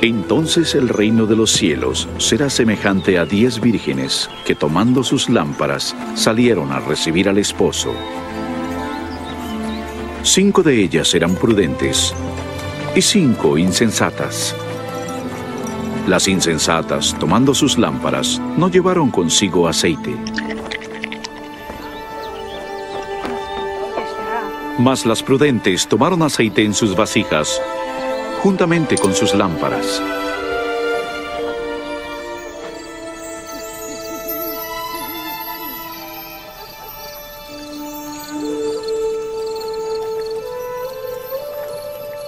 Entonces el reino de los cielos será semejante a diez vírgenes que tomando sus lámparas salieron a recibir al esposo. Cinco de ellas eran prudentes y cinco insensatas. Las insensatas, tomando sus lámparas, no llevaron consigo aceite. Mas las prudentes tomaron aceite en sus vasijas juntamente con sus lámparas.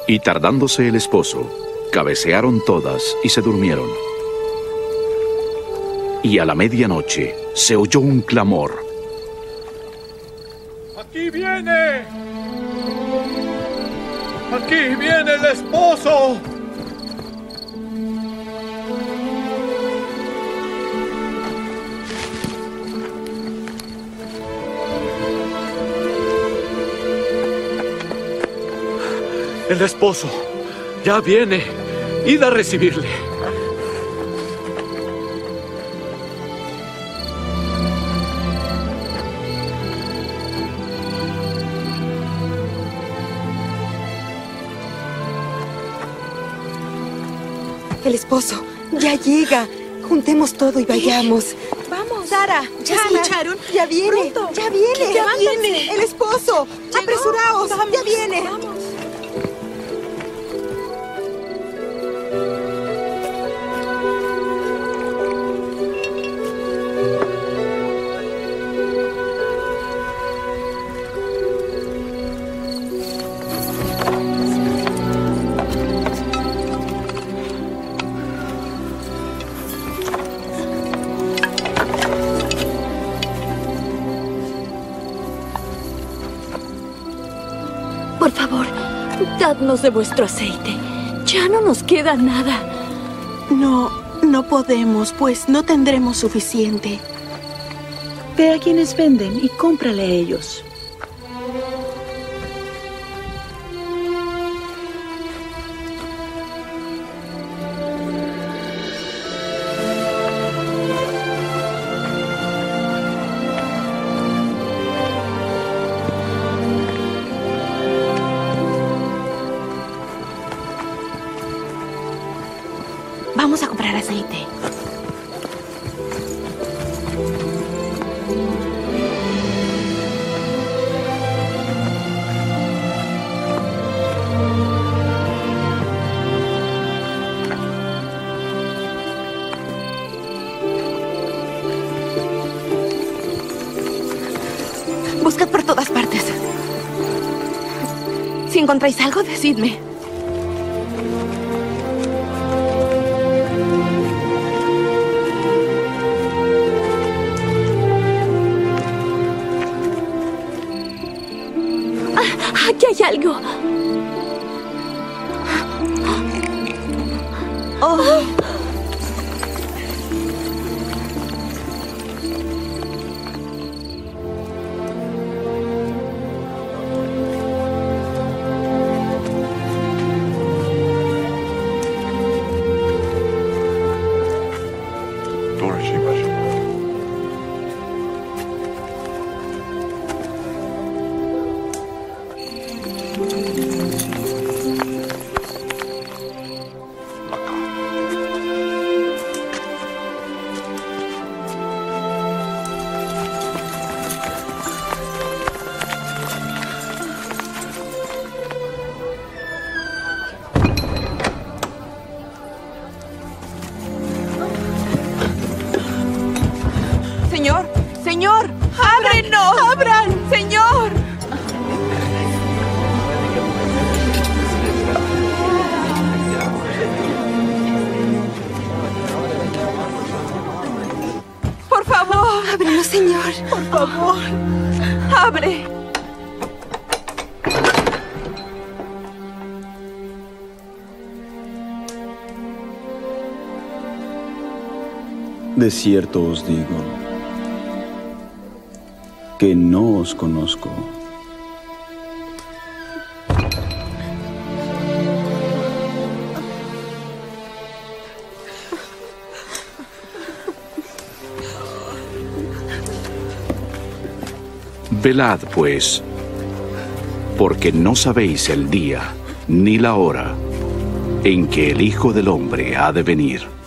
Y tardándose el esposo, cabecearon todas y se durmieron. Y a la medianoche se oyó un clamor. ¡Aquí viene! ¡Aquí viene el esposo! El esposo ya viene. Id a recibirle. El esposo ya llega. Juntemos todo y vayamos. Vamos. Sara, ¿Ya Ana, escucharon? Ya viene. Pronto. Ya viene. Ya viene. El esposo. Llegó. Apresuraos. Vamos, Ya viene. Vamos. Por favor, dadnos de vuestro aceite. Ya no nos queda nada. No, no podemos, pues no tendremos suficiente. Ve a quienes venden y cómprale a ellos. Vamos a comprar aceite. Buscad por todas partes. Si encontráis algo, decidme. Hakka yalgo. Oh. Señor, señor, ábrenos. Abran, señor. Por favor. Ábrenos, señor. Por favor. Abre. De cierto os digo que no os conozco. Velad, pues, porque no sabéis el día ni la hora en que el Hijo del Hombre ha de venir.